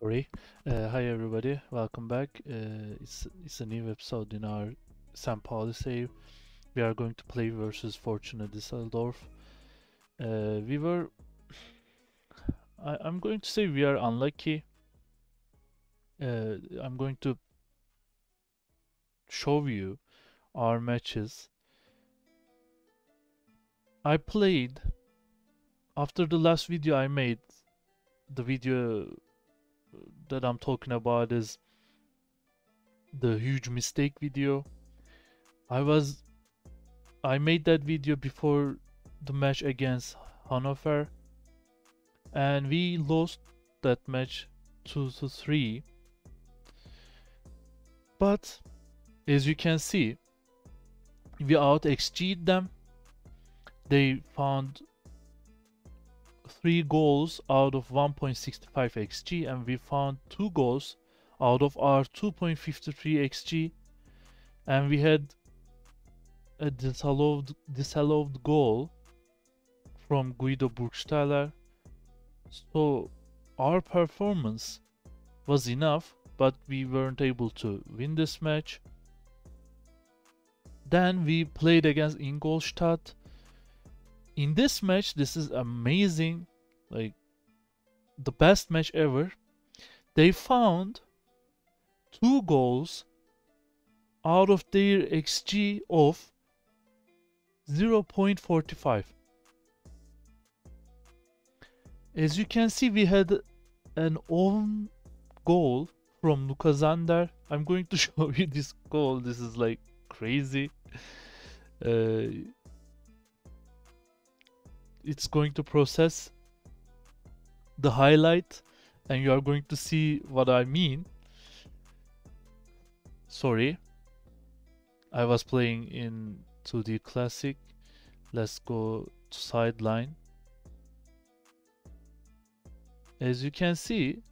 Sorry. Uh, hi everybody, welcome back. Uh, it's it's a new episode in our St. Pauli save. We are going to play versus Fortuna Düsseldorf. Uh, we were. I, I'm going to say we are unlucky. Uh, I'm going to show you our matches. I played after the last video I made. The video that I'm talking about is the huge mistake video. I was I made that video before the match against Hanover and we lost that match 2 to 3 but as you can see we out xg'd them they found three goals out of 1.65 xg and we found two goals out of our 2.53 xg and we had a disallowed disallowed goal from Guido Burgstaller. So our performance was enough but we weren't able to win this match. Then we played against Ingolstadt in this match this is amazing. Like the best match ever. They found two goals out of their xg of 0.45 as you can see we had an own goal from Lucas Zander I'm going to show you this goal. This is like crazy. Uh, it's going to process the highlight and you are going to see what I mean. Sorry. I was playing in 2D Classic. Let's go to sideline. As you can see,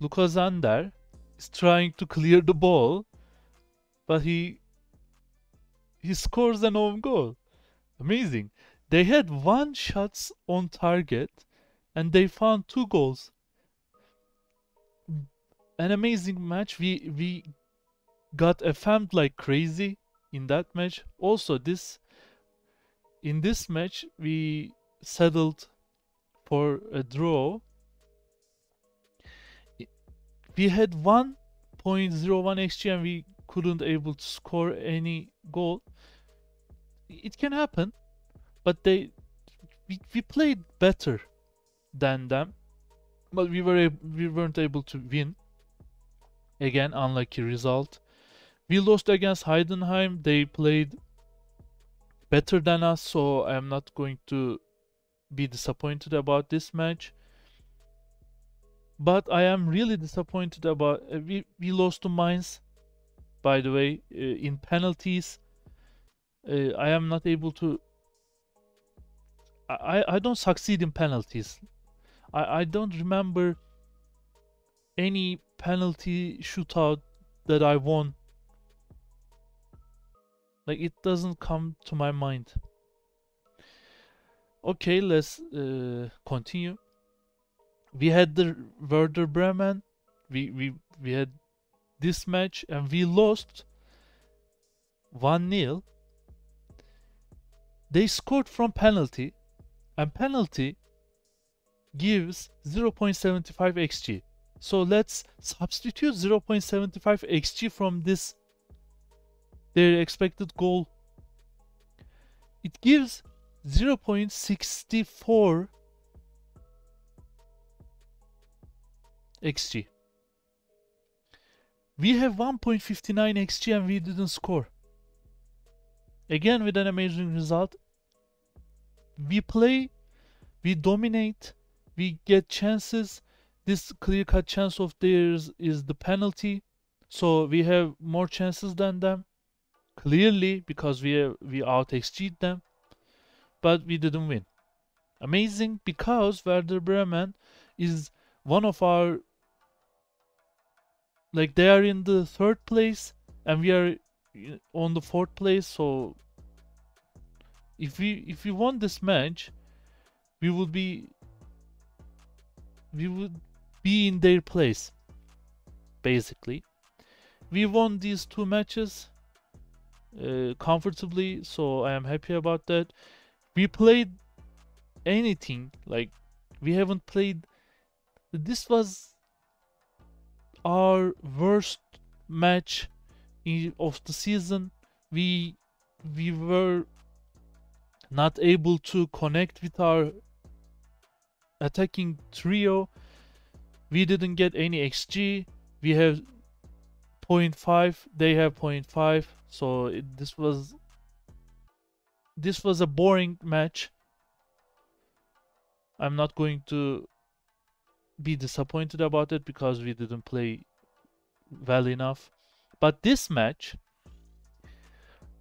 Lucas Zander is trying to clear the ball, but he he scores an own goal. Amazing. They had one shots on target and they found two goals. An amazing match. We we got FM'd like crazy in that match. Also this in this match we settled for a draw. We had 1.01 xg and we couldn't able to score any goal. It can happen but they we, we played better than them but we were we weren't able to win again unlucky result. We lost against Heidenheim. They played better than us so I am not going to be disappointed about this match. But I am really disappointed about uh, we we lost to Mainz by the way uh, in penalties. Uh, I am not able to I, I don't succeed in penalties. I, I don't remember any penalty shootout that I won. Like it doesn't come to my mind. Okay, let's uh, continue. We had the Werder Bremen. We we we had this match and we lost 1 0. They scored from penalty and penalty gives 0.75 xg. So let's substitute 0.75 xg from this their expected goal. It gives 0.64 xg. We have 1.59 xg and we didn't score. Again with an amazing result we play, we dominate, we get chances. This clear cut chance of theirs is the penalty. So we have more chances than them. Clearly, because we we out xg them. But we didn't win. Amazing because Werder Bremen is one of our like they are in the third place and we are uh, on the fourth place so if we if we won this match, we would be we would be in their place. Basically, we won these two matches uh, comfortably, so I am happy about that. We played anything like we haven't played. This was our worst match in, of the season. We we were not able to connect with our attacking trio. We didn't get any XG. We have 0.5. They have 0.5. So it, this was this was a boring match. I'm not going to be disappointed about it because we didn't play well enough. But this match,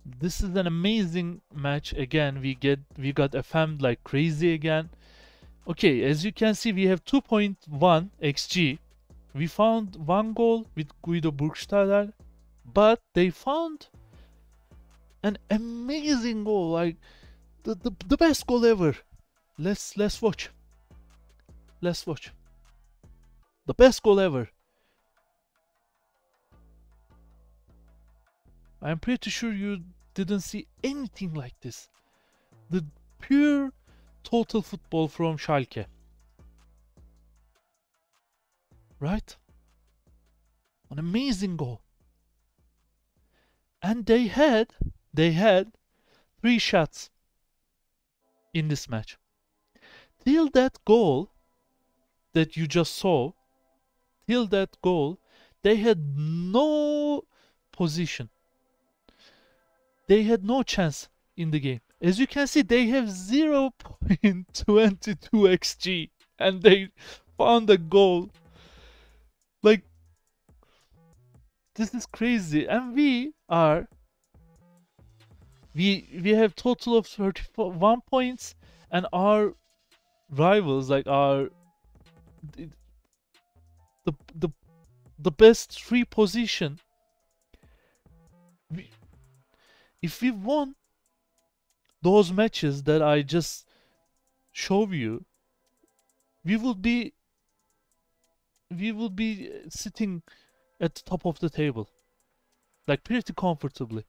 this is an amazing match. Again, we get we got FM like crazy again. Okay, as you can see, we have 2.1 xG. We found one goal with Guido Burgstaller, but they found an amazing goal, like the, the, the best goal ever. Let's let's watch. Let's watch. The best goal ever. I'm pretty sure you didn't see anything like this. The pure total football from Schalke. Right? An amazing goal. And they had they had three shots in this match. Till that goal that you just saw, till that goal, they had no position. They had no chance in the game. As you can see, they have 0.22 xg and they found a goal. Like, this is crazy. And we are we we have total of 31 points and our rivals like our the the the best three position if we won those matches that I just show you we will be we will be uh, sitting at the top of the table like pretty comfortably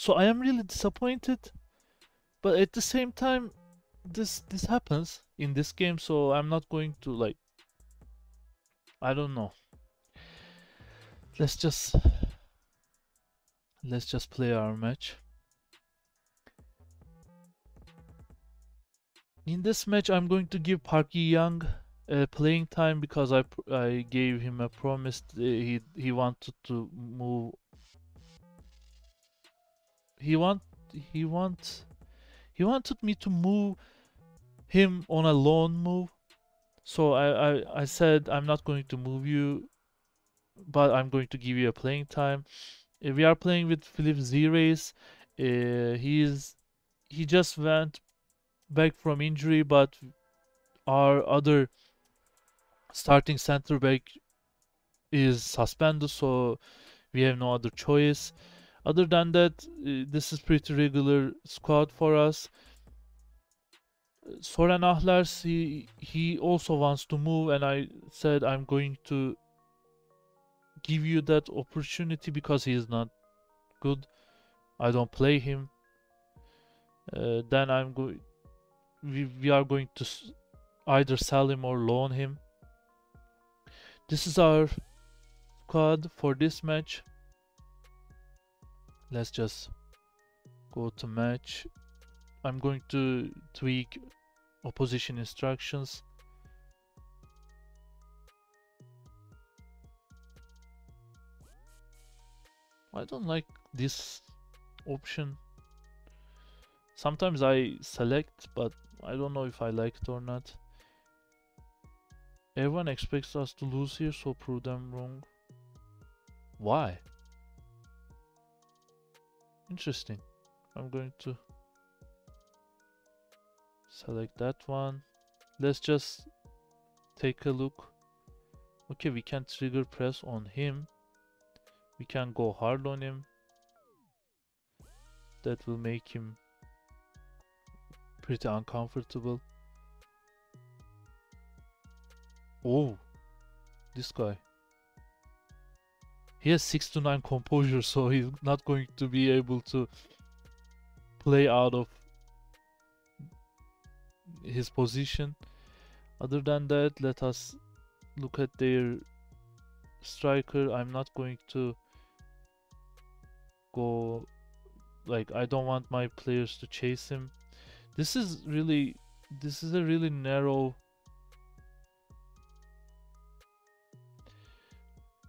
so I am really disappointed, but at the same time, this this happens in this game, so I'm not going to like. I don't know. Let's just let's just play our match. In this match, I'm going to give Park Young uh, playing time because I I gave him a promise. he he wanted to move he want he want he wanted me to move him on a loan move. So I, I, I said I'm not going to move you, but I'm going to give you a playing time. If we are playing with Philipp Ziereis. Uh, he's he just went back from injury, but our other starting center back is suspended, so we have no other choice. Other than that, uh, this is pretty regular squad for us. Soren Ahlers, he, he also wants to move and I said I'm going to give you that opportunity because he is not good. I don't play him. Uh, then I'm going we, we are going to either sell him or loan him. This is our squad for this match let's just go to match I'm going to tweak opposition instructions I don't like this option sometimes I select but I don't know if I like it or not everyone expects us to lose here so prove them wrong why Interesting. I'm going to select that one. Let's just take a look. Okay, we can trigger press on him. We can go hard on him. That will make him pretty uncomfortable. Oh, this guy. He has 6 to 9 composure, so he's not going to be able to play out of his position. Other than that, let us look at their striker. I'm not going to go like I don't want my players to chase him. This is really this is a really narrow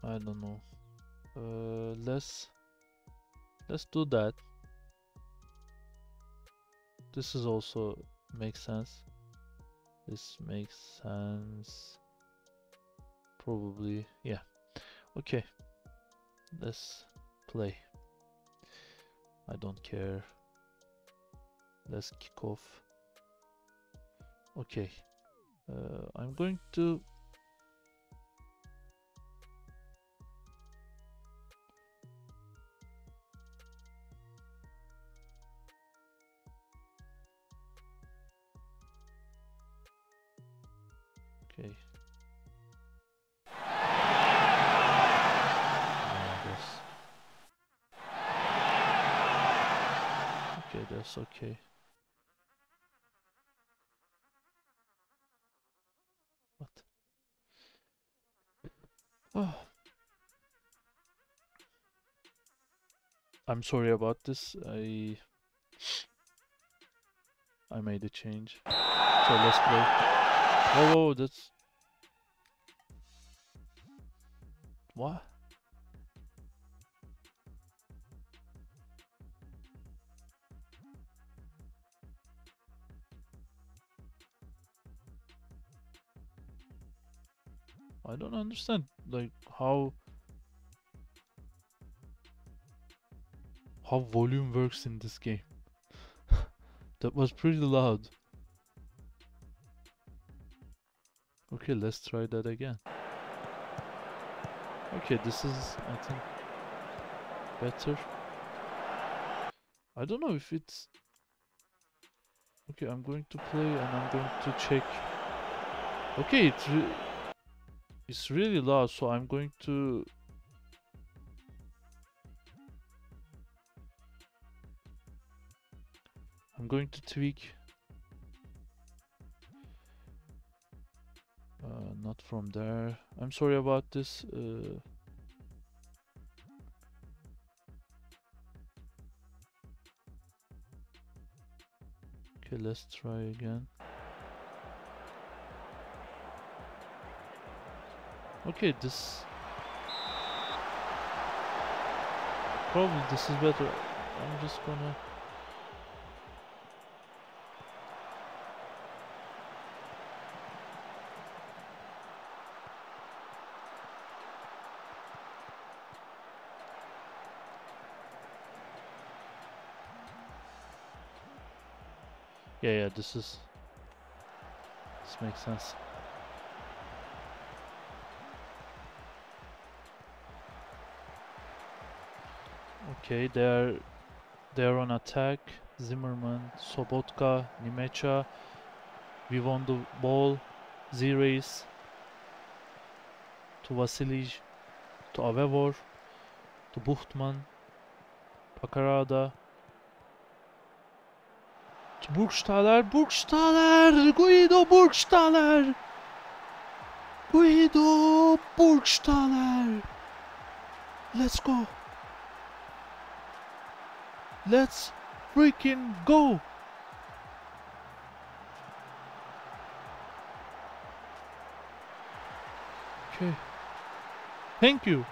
I don't know. Uh, let's let's do that. This is also makes sense. This makes sense. Probably, yeah. Okay. Let's play. I don't care. Let's kick off. Okay. Uh, I'm going to that's okay. What? Oh. I'm sorry about this. I I made a change. So let's play. Whoa, whoa, that's... What? I don't understand, like, how... How volume works in this game. that was pretty loud. Okay, let's try that again. Okay, this is, I think, better. I don't know if it's... Okay, I'm going to play and I'm going to check. Okay, it's, it's really loud, so I'm going to... I'm going to tweak Uh, not from there. I'm sorry about this. Uh, okay, let's try again. Okay, this... Probably this is better. I'm just gonna... Yeah, yeah, this is... This makes sense. Okay, they're they're on attack. Zimmerman, Sobotka, Nimecha. We won the ball. Z-Race. To Vasilij. To Avevor. To Buchtman. Pakarada. Burgstaller, Burgstaller, Guido Burgstaller. Guido Burgstaller. Let's go. Let's freaking go. Okay. Thank you.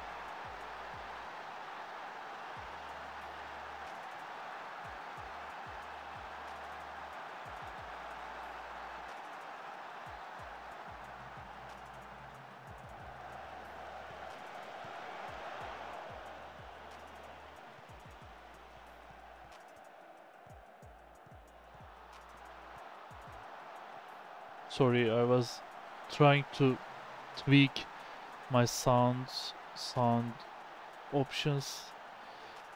Sorry I was trying to tweak my sounds sound options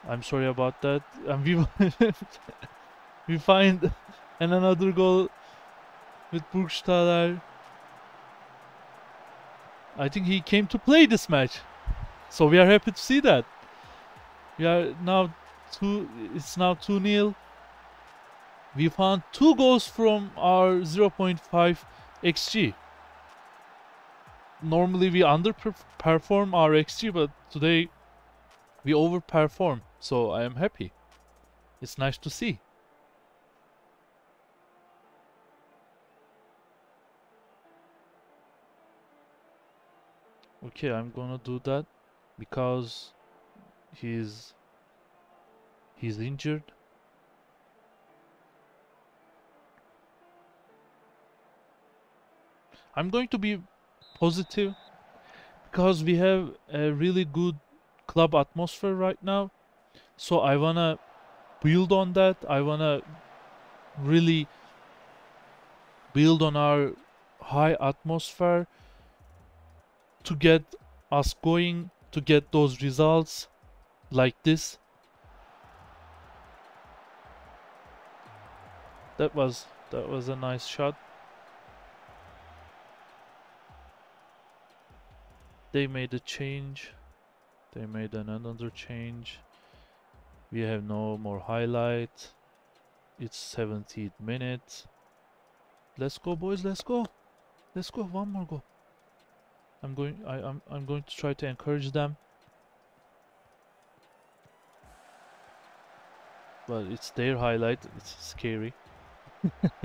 I'm sorry about that and we we find and another goal with Burgstaller I think he came to play this match. So we are happy to see that. We are now two it's now 2 0. We found two goals from our 0.5 XG. Normally we underperform our XG, but today we overperform. So I am happy. It's nice to see. Okay, I'm gonna do that because he's he's injured. I'm going to be positive because we have a really good club atmosphere right now. So I wanna build on that. I wanna really build on our high atmosphere to get us going to get those results like this that was that was a nice shot they made a change. They made another change. We have no more highlight. It's 17th minute. Let's go boys let's go. Let's go one more go. I'm going I, I'm I'm going to try to encourage them. But it's their highlight, it's scary.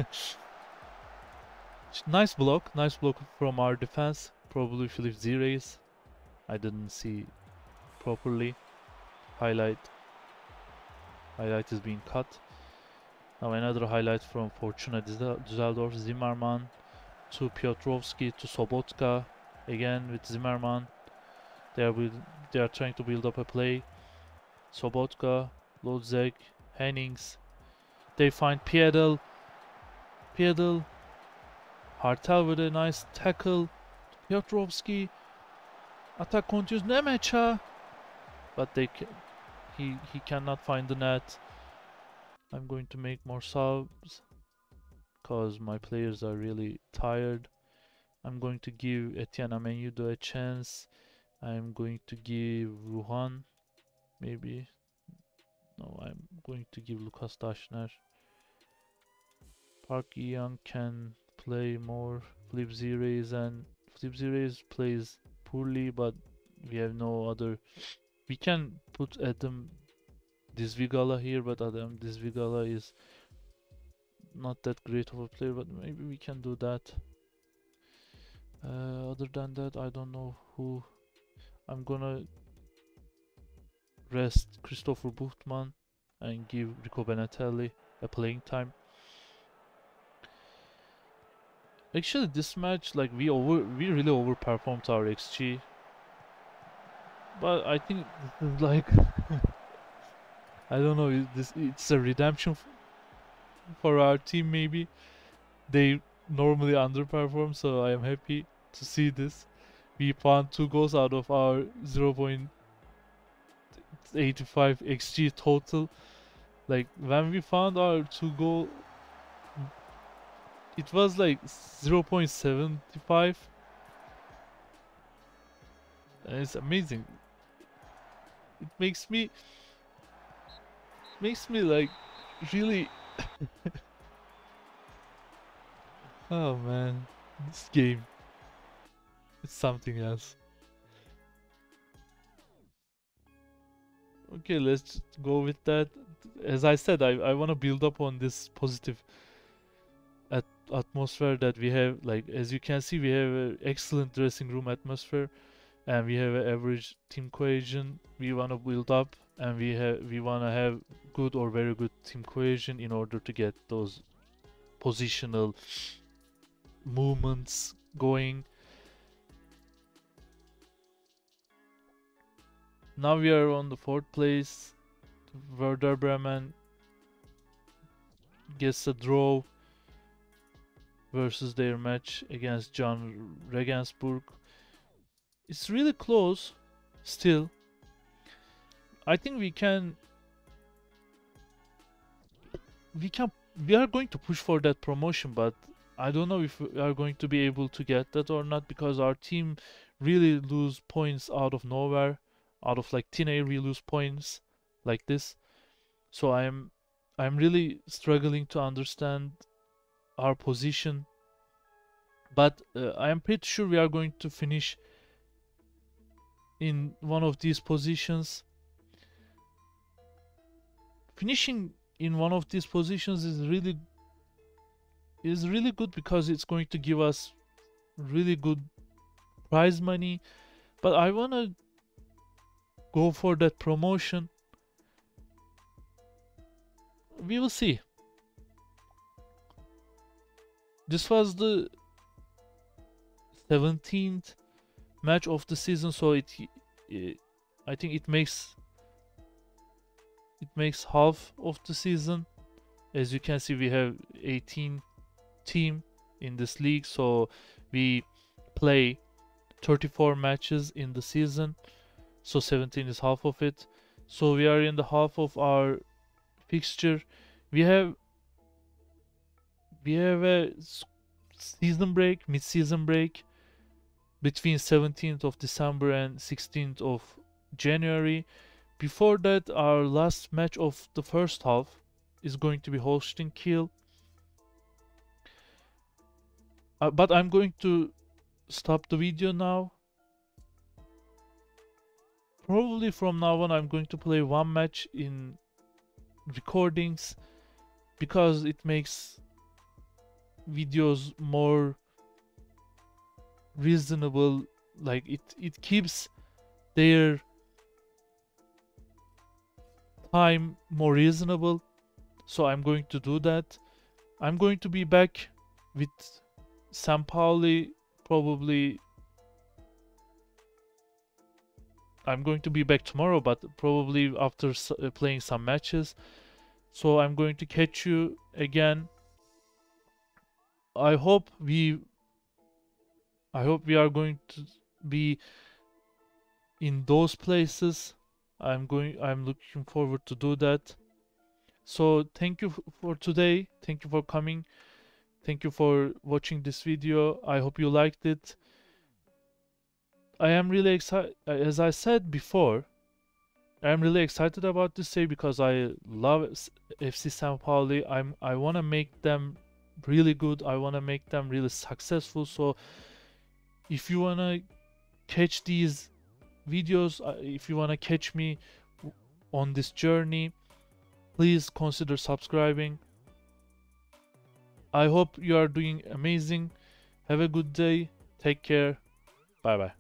nice block, nice block from our defense. Probably Philipp Ziereis. I didn't see properly. Highlight. Highlight is being cut. Now another highlight from Fortuna Düsseldorf, Zimmermann to Piotrowski to Sobottka again with Zimmermann. They are with, they are trying to build up a play. Sobottka, Lodzek, Hennings. They find Pledl. Pledl. Hartel with a nice tackle. Piotrowski. Attack continues. Nemecha. But they can, he he cannot find the net. I'm going to make more subs because my players are really tired. I'm going to give Etienne Amenyido a chance. I'm going to give Ruhan, maybe. No, I'm going to give Lukas Daschner. Park Young can play more. Flip Ziereis and Flip Ziereis plays poorly, but we have no other. We can put Adam Dźwigała here, but Adam Dźwigała is not that great of a player, but maybe we can do that. Uh, other than that, I don't know who. I'm gonna rest Christopher Buchtmann and give Rico Benatelli a playing time. Actually, this match, like we over, we really overperformed our XG. But I think, like, I don't know, this it's a redemption for our team. Maybe they normally underperform, so I am happy to see this. We found two goals out of our 0.85 xG total. Like when we found our two goal, it was like 0.75. And it's amazing. It makes me makes me like really Oh man, this game. It's something else. Okay, let's go with that. As I said, I, I want to build up on this positive atmosphere that we have. Like, as you can see, we have an excellent dressing room atmosphere and we have an average team cohesion we want to build up and we have we want to have good or very good team cohesion in order to get those positional movements going. Now we are on the fourth place. Werder Bremen gets a draw versus their match against Jahn Regensburg. It's really close still. I think we can we can we are going to push for that promotion but I don't know if we are going to be able to get that or not because our team really lose points out of nowhere. Out of like air, we lose points like this. So I'm I'm really struggling to understand our position. But uh, I am pretty sure we are going to finish in one of these positions. Finishing in one of these positions is really is really good because it's going to give us really good prize money but I want to go for that promotion we will see this was the 17th match of the season so it, it I think it makes it makes half of the season. As you can see we have 18 team in this league so we play 34 matches in the season so 17 is half of it. So we are in the half of our fixture. We have we have a season break mid-season break. Between 17th of December and 16th of January. Before that our last match of the first half is going to be Holstein Kiel. Uh, but I'm going to stop the video now. Probably from now on I'm going to play one match in recordings because it makes videos more reasonable like it it keeps their time more reasonable so i'm going to do that i'm going to be back with St. Pauli probably I'm going to be back tomorrow, but probably after uh, playing some matches. So I'm going to catch you again. I hope we I hope we are going to be in those places. I'm going I'm looking forward to do that. So thank you for today. Thank you for coming. Thank you for watching this video. I hope you liked it. I am really excited, as I said before, I am really excited about this day because I love FC St. Pauli. I'm, I want to make them really good. I want to make them really successful. So if you want to catch these videos, uh, if you want to catch me on this journey, please consider subscribing. I hope you are doing amazing. Have a good day. Take care. Bye bye.